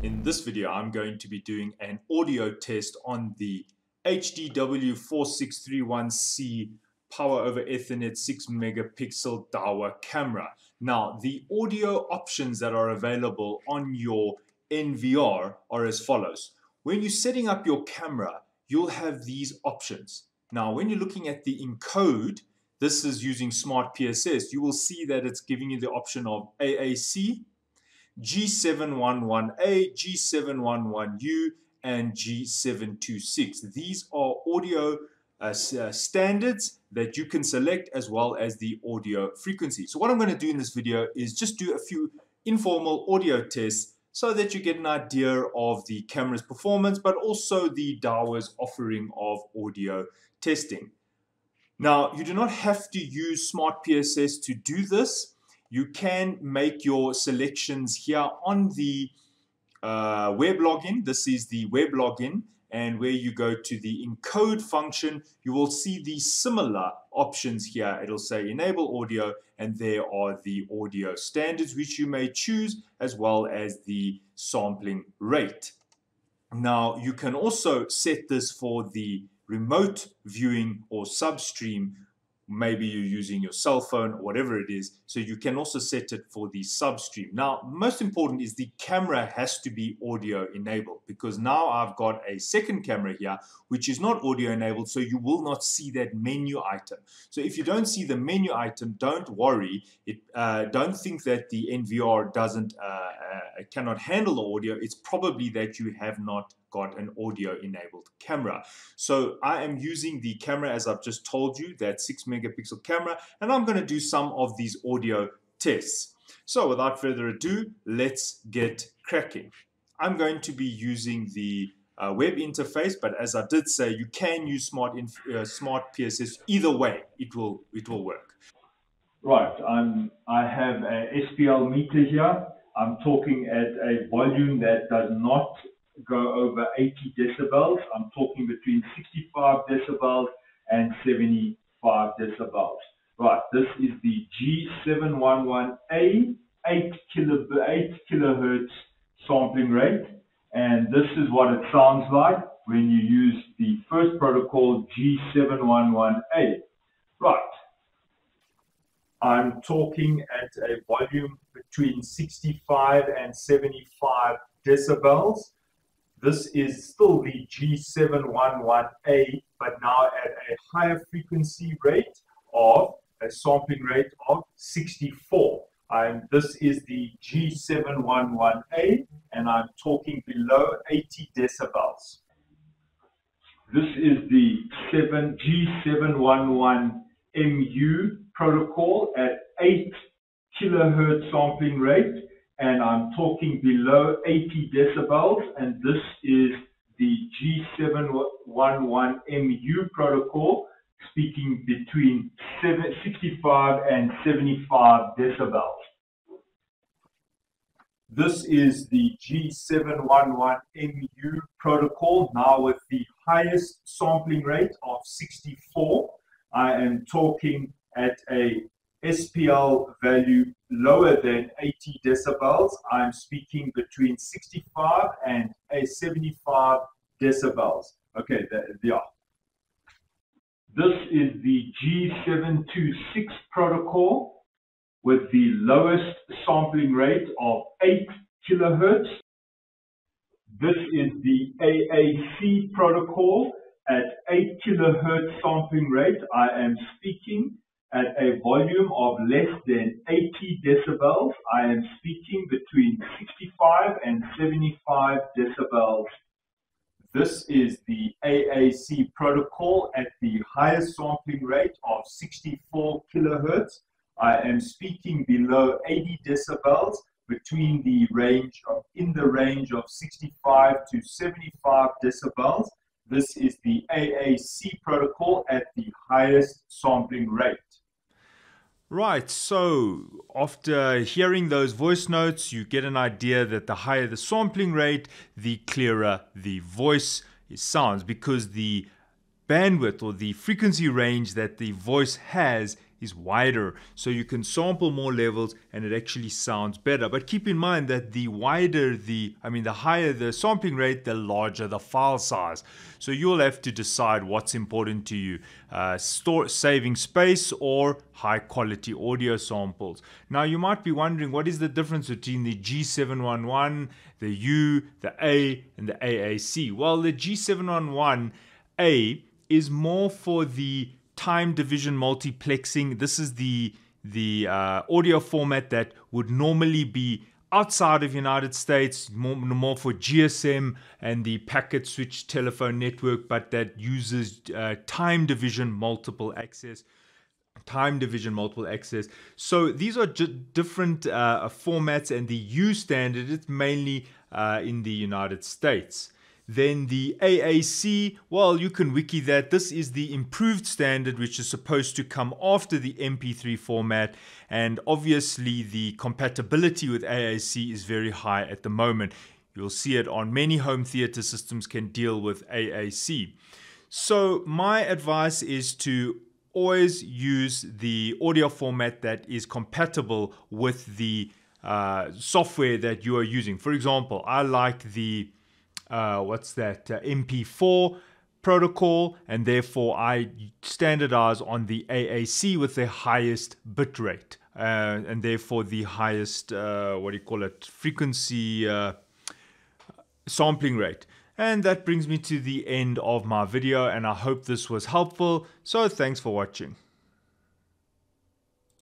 In this video, I'm going to be doing an audio test on the HDW4631C power over Ethernet 6 megapixel Dahua camera. Now, the audio options that are available on your NVR are as follows. When you're setting up your camera, you'll have these options. Now, when you're looking at the encode, this is using Smart PSS, you will see that it's giving you the option of AAC, G711A, G711U, and G726. These are audio uh, uh, standards that you can select as well as the audio frequency. So what I'm going to do in this video is just do a few informal audio tests so that you get an idea of the camera's performance, but also the Dahua's offering of audio testing. Now, you do not have to use Smart PSS to do this you can make your selections here on the uh, web login. This is the web login and where you go to the encode function, you will see the similar options here. It'll say enable audio and there are the audio standards which you may choose as well as the sampling rate. Now you can also set this for the remote viewing or substream maybe you're using your cell phone or whatever it is. So you can also set it for the substream. Now, most important is the camera has to be audio enabled because now I've got a second camera here, which is not audio enabled. So you will not see that menu item. So if you don't see the menu item, don't worry. It, uh, don't think that the NVR doesn't, uh, uh, cannot handle the audio. It's probably that you have not got an audio enabled camera. So I am using the camera as I've just told you, that 6 megapixel camera, and I'm going to do some of these audio tests. So without further ado, let's get cracking. I'm going to be using the uh, web interface, but as I did say, you can use Smart, uh, Smart PSS either way, it will, it will work. Right, I'm, I have a SPL meter here. I'm talking at a volume that does not go over 80 decibels. I'm talking between 65 decibels and 75 decibels. Right, this is the G711A 8, kilo, 8 kilohertz sampling rate. And this is what it sounds like when you use the first protocol G711A. Right, I'm talking at a volume between 65 and 75 decibels. This is still the G711A, but now at a higher frequency rate of a sampling rate of 64. And this is the G711A, and I'm talking below 80 decibels. This is the 7 G711MU protocol at 8 kilohertz sampling rate and I'm talking below 80 decibels, and this is the G711MU protocol, speaking between 65 and 75 decibels. This is the G711MU protocol, now with the highest sampling rate of 64. I am talking at a SPL value lower than 80 decibels, I'm speaking between 65 and a 75 decibels. Okay, yeah. This is the G726 protocol with the lowest sampling rate of 8 kilohertz. This is the AAC protocol at 8 kilohertz sampling rate. I am speaking at a volume of less than 80 decibels. I am speaking between 65 and 75 decibels. This is the AAC protocol at the highest sampling rate of 64 kilohertz. I am speaking below 80 decibels between the range of in the range of 65 to 75 decibels. This is the AAC protocol at the highest sampling rate. Right, so after hearing those voice notes, you get an idea that the higher the sampling rate, the clearer the voice sounds because the bandwidth or the frequency range that the voice has is wider. So you can sample more levels and it actually sounds better. But keep in mind that the wider the, I mean, the higher the sampling rate, the larger the file size. So you'll have to decide what's important to you, uh, store, saving space or high quality audio samples. Now you might be wondering what is the difference between the G711, the U, the A, and the AAC? Well, the G711A is more for the time division multiplexing. This is the the uh, audio format that would normally be outside of United States, more, more for GSM and the packet switch telephone network, but that uses uh, time division multiple access. Time division multiple access. So these are different uh, formats, and the U standard is mainly uh, in the United States. Then the AAC, well, you can wiki that. This is the improved standard, which is supposed to come after the MP3 format. And obviously, the compatibility with AAC is very high at the moment. You'll see it on many home theater systems can deal with AAC. So, my advice is to always use the audio format that is compatible with the uh, software that you are using. For example, I like the uh, what's that uh, MP4 protocol, and therefore I standardize on the AAC with the highest bit rate, uh, and therefore the highest uh, what do you call it frequency uh, sampling rate. And that brings me to the end of my video, and I hope this was helpful. So thanks for watching.